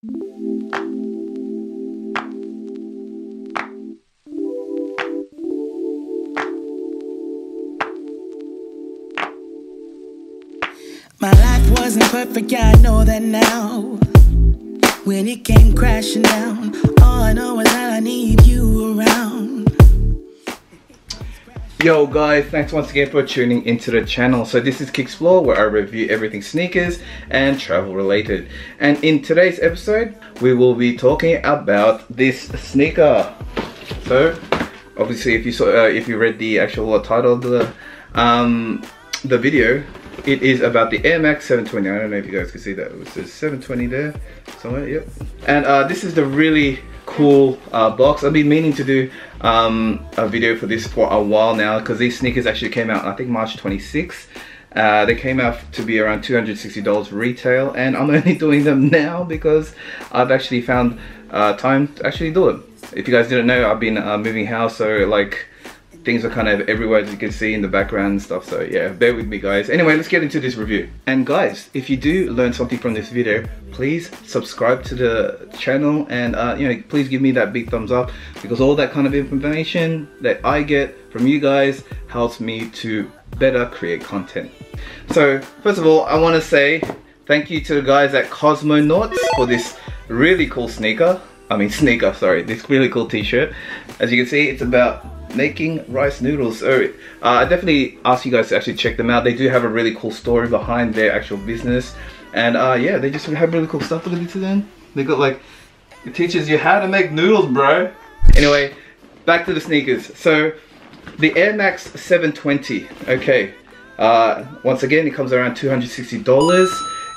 My life wasn't perfect, yeah, I know that now. When it came crashing down, all I know is that I need you around. Yo guys, thanks once again for tuning into the channel. So this is Kixplore where I review everything sneakers and travel related. And in today's episode, we will be talking about this sneaker. So obviously if you saw, uh, if you read the actual title of the, um, the video, it is about the Air Max 720. I don't know if you guys can see that. It says 720 there somewhere, yep. And uh, this is the really cool uh, box. I've been meaning to do um, a video for this for a while now because these sneakers actually came out I think March 26th. Uh, they came out to be around $260 retail and I'm only doing them now because I've actually found uh, time to actually do it. If you guys didn't know, I've been uh, moving house so like things are kind of everywhere as you can see in the background and stuff so yeah bear with me guys. Anyway let's get into this review. And guys if you do learn something from this video please subscribe to the channel and uh, you know please give me that big thumbs up because all that kind of information that I get from you guys helps me to better create content. So first of all I want to say thank you to the guys at Cosmonauts for this really cool sneaker. I mean sneaker sorry this really cool t-shirt. As you can see it's about making rice noodles. So uh, I definitely ask you guys to actually check them out. They do have a really cool story behind their actual business. And uh, yeah, they just have really cool stuff. Look at this again. They got like, it teaches you how to make noodles, bro. Anyway, back to the sneakers. So the Air Max 720, okay. Uh, once again, it comes around $260.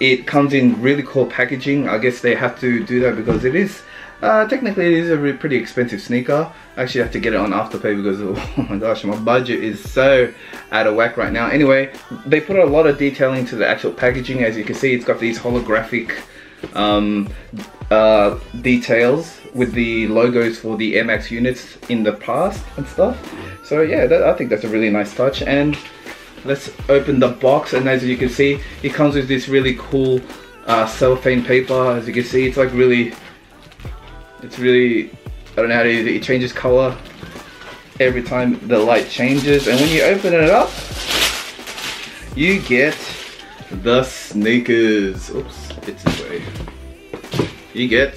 It comes in really cool packaging. I guess they have to do that because it is uh, technically, it is a pretty expensive sneaker. I actually have to get it on Afterpay because, oh my gosh, my budget is so out of whack right now. Anyway, they put a lot of detail into the actual packaging. As you can see, it's got these holographic um, uh, details with the logos for the Air Max units in the past and stuff. So yeah, that, I think that's a really nice touch. And let's open the box. And as you can see, it comes with this really cool uh, cellophane paper. As you can see, it's like really it's really, I don't know how to use it, it changes color every time the light changes. And when you open it up, you get the sneakers. Oops, it's this way. You get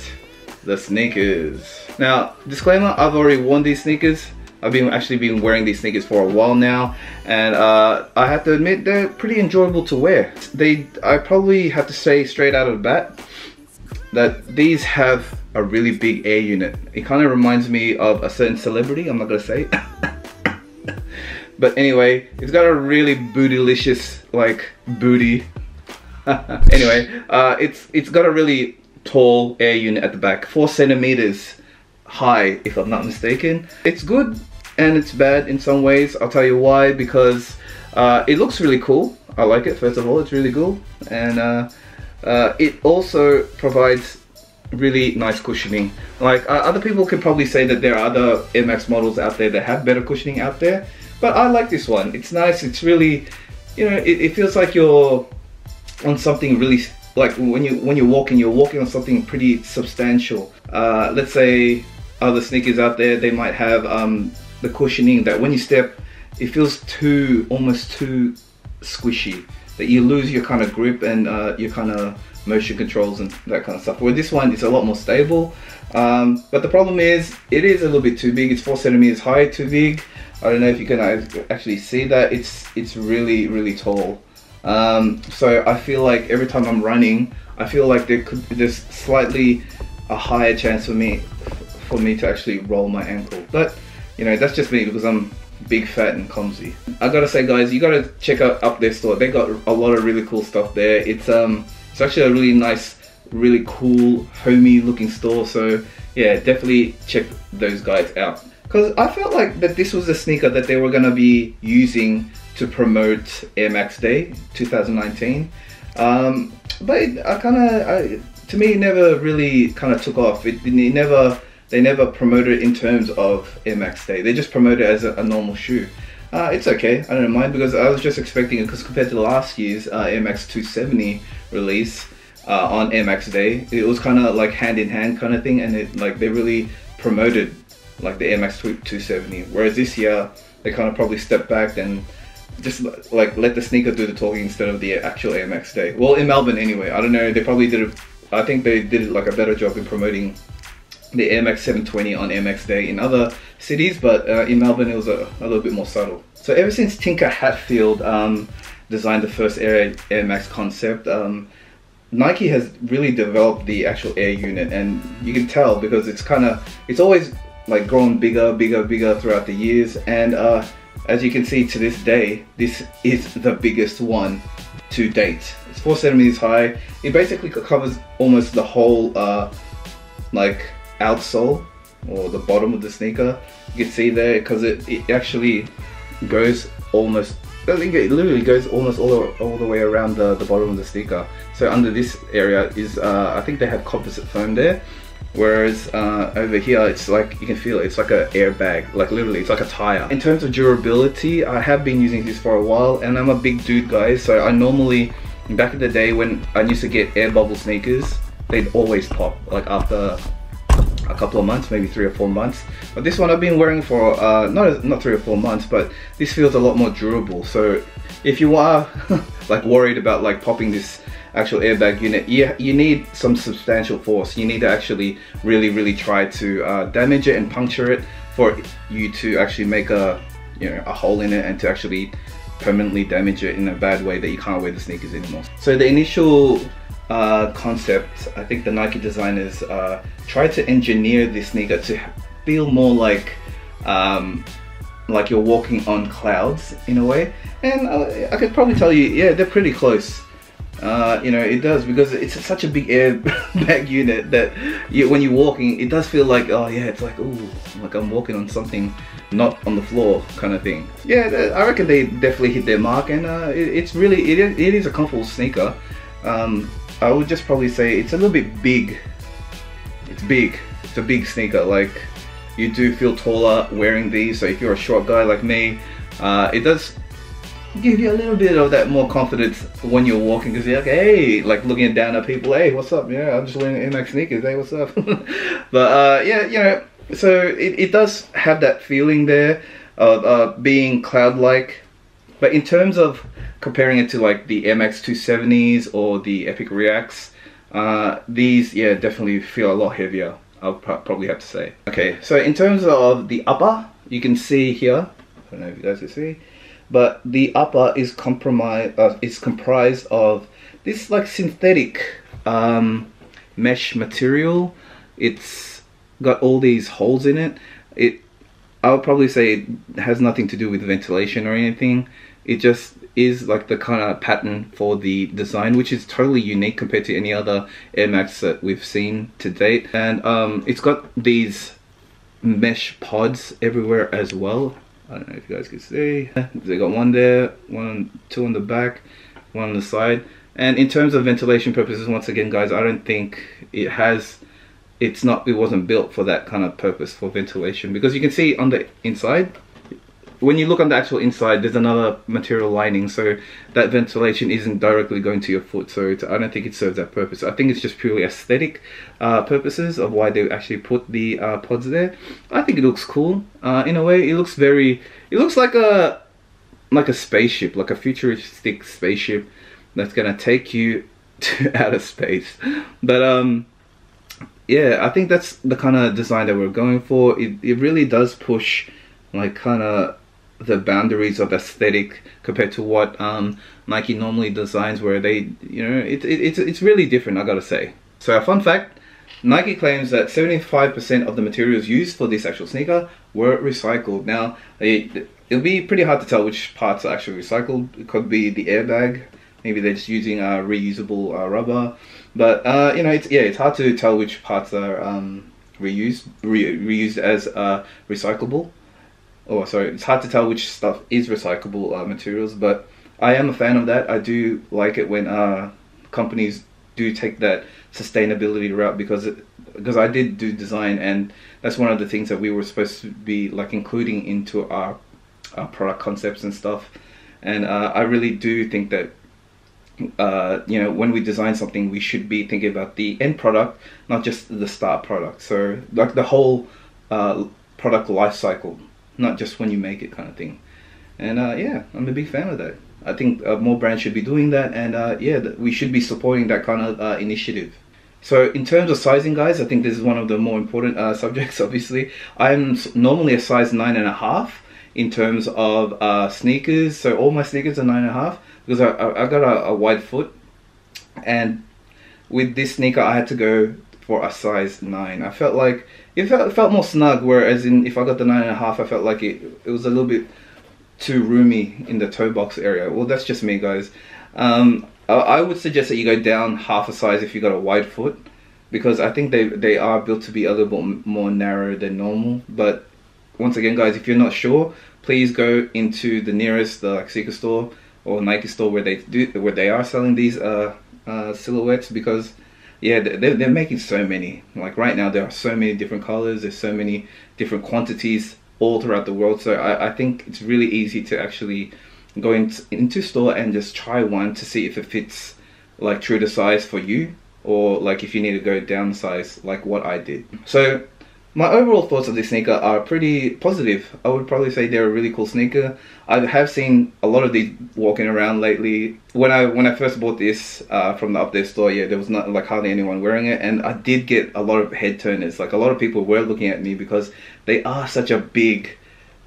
the sneakers. Now, disclaimer, I've already worn these sneakers. I've been actually been wearing these sneakers for a while now and uh, I have to admit they're pretty enjoyable to wear. They, I probably have to say straight out of the bat that these have a really big air unit. It kind of reminds me of a certain celebrity, I'm not gonna say. but anyway, it's got a really bootylicious like booty. anyway, uh, it's it's got a really tall air unit at the back, four centimeters high if I'm not mistaken. It's good and it's bad in some ways. I'll tell you why because uh, it looks really cool. I like it first of all, it's really cool and uh, uh, it also provides really nice cushioning. Like uh, other people could probably say that there are other Max models out there that have better cushioning out there, but I like this one. It's nice. It's really, you know, it, it feels like you're on something really like when you when you're walking, you're walking on something pretty substantial. Uh, let's say other sneakers out there, they might have um, the cushioning that when you step, it feels too almost too squishy that you lose your kind of grip and uh, your kind of motion controls and that kind of stuff. Where this one is a lot more stable. Um, but the problem is, it is a little bit too big. It's four centimeters high, too big. I don't know if you can actually see that. It's it's really really tall. Um, so I feel like every time I'm running, I feel like there could there's slightly a higher chance for me for me to actually roll my ankle. But you know that's just me because I'm big, fat, and clumsy. I gotta say, guys, you gotta check out Up There store. They got a lot of really cool stuff there. It's um it's actually a really nice, really cool, homey looking store. So yeah, definitely check those guys out. Because I felt like that this was a sneaker that they were gonna be using to promote Air Max Day 2019. Um, but I kind of, to me, it never really kind of took off. It, it, never, they never promoted it in terms of Air Max Day. They just promoted it as a, a normal shoe. Uh, it's okay, I don't mind because I was just expecting it because compared to last year's uh, Max 270 release, uh, on Max Day. It was kind of like hand in hand kind of thing, and it like they really promoted like the Max 270. Whereas this year they kind of probably stepped back and just like let the sneaker do the talking instead of the actual Air Max Day. Well, in Melbourne anyway. I don't know. They probably did. A, I think they did like a better job in promoting the Air Max 720 on Air Max Day in other cities, but uh, in Melbourne it was a, a, little bit more subtle. So ever since Tinker Hatfield um, designed the first Air, Air Max concept, um, Nike has really developed the actual Air unit, and you can tell because it's kind of it's always like grown bigger, bigger, bigger throughout the years, and uh, as you can see to this day, this is the biggest one to date. It's four centimeters high. It basically covers almost the whole uh, like outsole or the bottom of the sneaker. You can see there because it, it actually goes almost I think it literally goes almost all the, all the way around the, the bottom of the sneaker. So under this area is, uh, I think they have composite foam there. Whereas uh, over here, it's like, you can feel it, it's like an airbag, like literally, it's like a tire. In terms of durability, I have been using this for a while and I'm a big dude guy, so I normally, back in the day when I used to get air bubble sneakers, they'd always pop, like after couple of months, maybe three or four months. But this one I've been wearing for uh, not not three or four months, but this feels a lot more durable. So if you are like worried about like popping this actual airbag unit, you, you need some substantial force. You need to actually really, really try to uh, damage it and puncture it for you to actually make a, you know, a hole in it and to actually permanently damage it in a bad way that you can't wear the sneakers anymore. So the initial uh, concept, I think the Nike designers uh, tried to engineer this sneaker to feel more like um, like you're walking on clouds in a way. And uh, I could probably tell you, yeah, they're pretty close. Uh, you know, it does because it's such a big airbag unit that you, when you're walking, it does feel like, oh yeah, it's like, ooh, like I'm walking on something not on the floor kind of thing. Yeah, I reckon they definitely hit their mark and uh, it, it's really, it, it is a comfortable sneaker. Um, I would just probably say it's a little bit big. It's big. It's a big sneaker. Like you do feel taller wearing these. So if you're a short guy like me, uh, it does give you a little bit of that more confidence when you're walking because you're like, hey, like looking down at people, hey, what's up? Yeah, I'm just wearing Air Max sneakers. Hey, what's up? but uh, yeah, you know, so it, it does have that feeling there of uh, being cloud-like. But in terms of comparing it to like the MX 270s or the Epic Reacts, uh, these, yeah, definitely feel a lot heavier, I'll probably have to say. Okay, so in terms of the upper, you can see here, I don't know if you guys can see, but the upper is compromise uh, is comprised of this like synthetic um, mesh material. It's got all these holes in it. It I would probably say it has nothing to do with ventilation or anything. It just is like the kind of pattern for the design, which is totally unique compared to any other Air Max that we've seen to date. And um, it's got these mesh pods everywhere as well. I don't know if you guys can see. They got one there, one, two on the back, one on the side. And in terms of ventilation purposes, once again, guys, I don't think it has, it's not, it wasn't built for that kind of purpose for ventilation because you can see on the inside, when you look on the actual inside, there's another material lining, so that ventilation isn't directly going to your foot. So I don't think it serves that purpose. I think it's just purely aesthetic uh, purposes of why they actually put the uh, pods there. I think it looks cool. Uh, in a way, it looks very. It looks like a like a spaceship, like a futuristic spaceship that's gonna take you to outer space. But um, yeah, I think that's the kind of design that we're going for. It it really does push like kind of the boundaries of aesthetic compared to what um, Nike normally designs where they you know it, it, it's, it's really different I gotta say. So a fun fact Nike claims that 75% of the materials used for this actual sneaker were recycled. Now it, it'll be pretty hard to tell which parts are actually recycled. It could be the airbag maybe they're just using uh, reusable uh, rubber. But uh, you know it's yeah it's hard to tell which parts are um, reused re reused as uh, recyclable. Oh sorry it's hard to tell which stuff is recyclable uh, materials but I am a fan of that. I do like it when uh, companies do take that sustainability route because it, because I did do design and that's one of the things that we were supposed to be like including into our, our product concepts and stuff. And uh, I really do think that uh, you know, when we design something, we should be thinking about the end product, not just the start product. So like the whole uh, product life cycle, not just when you make it kind of thing. And uh, yeah, I'm a big fan of that. I think uh, more brands should be doing that, and uh, yeah, we should be supporting that kind of uh, initiative. So in terms of sizing, guys, I think this is one of the more important subjects. Obviously, I'm normally a size nine and a half in terms of uh, sneakers. So all my sneakers are nine and a half because I, I, I got a, a wide foot, and with this sneaker, I had to go for a size nine. I felt like it felt, felt more snug. Whereas in if I got the nine and a half, I felt like it it was a little bit too roomy in the toe box area. Well, that's just me, guys. Um, I would suggest that you go down half a size if you got a wide foot, because I think they they are built to be a little bit more narrow than normal. But once again, guys, if you're not sure, please go into the nearest the like Seeker store or Nike store where they do where they are selling these uh, uh, silhouettes because yeah they're, they're making so many like right now there are so many different colors there's so many different quantities all throughout the world. So I, I think it's really easy to actually go into, into store and just try one to see if it fits like true to size for you or like if you need to go down size like what I did. So my overall thoughts of this sneaker are pretty positive. I would probably say they're a really cool sneaker. I have seen a lot of these walking around lately. When I when I first bought this uh, from the Up There store, yeah, there was not like hardly anyone wearing it, and I did get a lot of head turners. Like a lot of people were looking at me because they are such a big,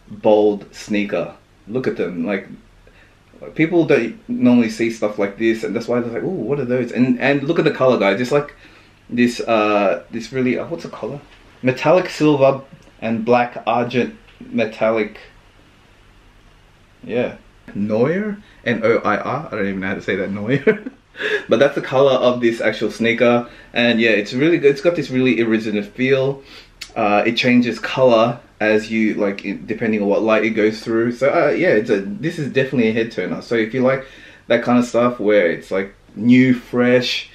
bold sneaker. Look at them, like people don't normally see stuff like this, and that's why they're like, "Oh, what are those?" And and look at the color, guys. It's like this uh this really uh, what's the color? Metallic silver and black argent metallic. Yeah. Noir N-O-I-R I don't even know how to say that Noir but that's the color of this actual sneaker. And yeah it's really good. It's got this really original feel. Uh, it changes color as you like depending on what light it goes through. So uh, yeah it's a this is definitely a head turner. So if you like that kind of stuff where it's like new fresh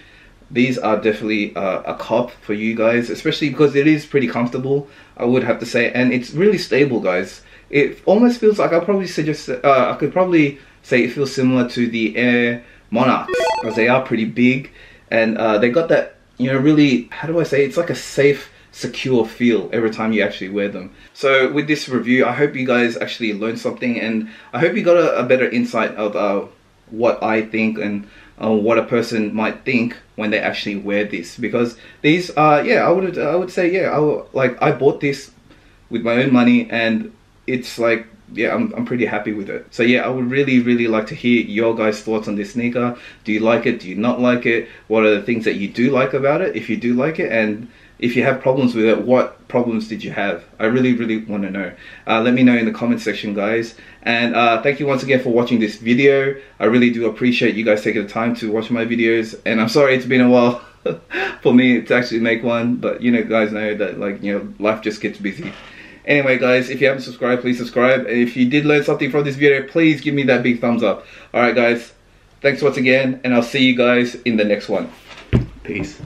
these are definitely uh, a cop for you guys, especially because it is pretty comfortable, I would have to say, and it's really stable, guys. It almost feels like I probably suggest, uh, I could probably say it feels similar to the Air Monarchs, because they are pretty big, and uh, they got that, you know, really, how do I say, it's like a safe, secure feel every time you actually wear them. So with this review, I hope you guys actually learned something, and I hope you got a, a better insight of uh, what I think and uh, what a person might think when they actually wear this. Because these are yeah I would I would say yeah I like I bought this with my own money and it's like yeah I'm, I'm pretty happy with it. So yeah I would really really like to hear your guys thoughts on this sneaker. Do you like it? Do you not like it? What are the things that you do like about it if you do like it? And if you have problems with it, what problems did you have? I really, really want to know. Uh, let me know in the comment section, guys. And uh, thank you once again for watching this video. I really do appreciate you guys taking the time to watch my videos. And I'm sorry it's been a while for me to actually make one. But you know, guys know that like, you know, life just gets busy. Anyway, guys, if you haven't subscribed, please subscribe. And if you did learn something from this video, please give me that big thumbs up. Alright, guys. Thanks once again. And I'll see you guys in the next one. Peace.